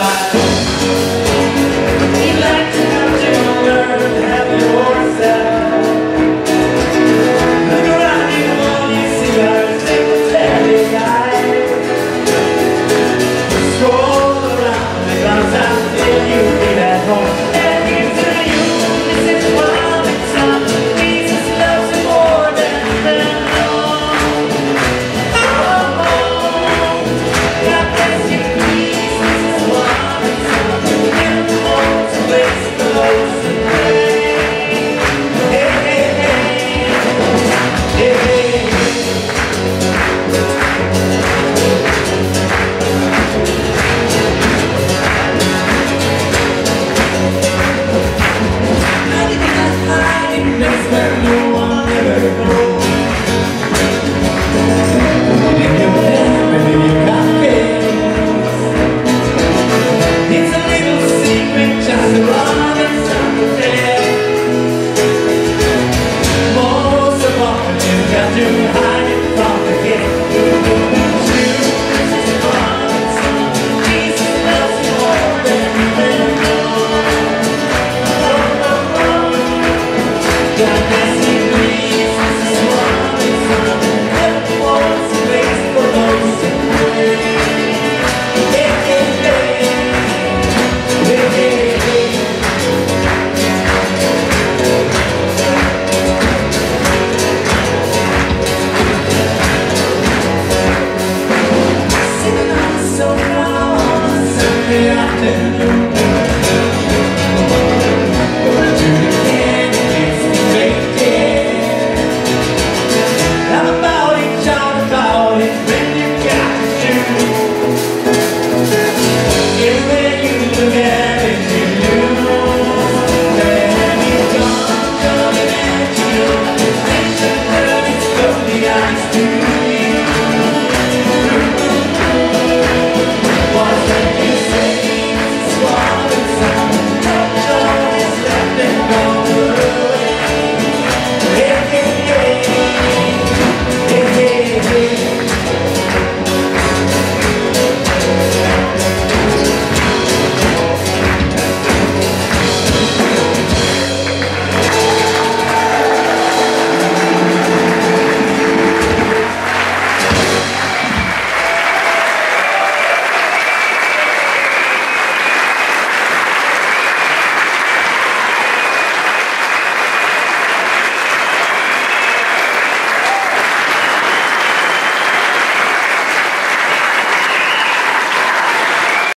side.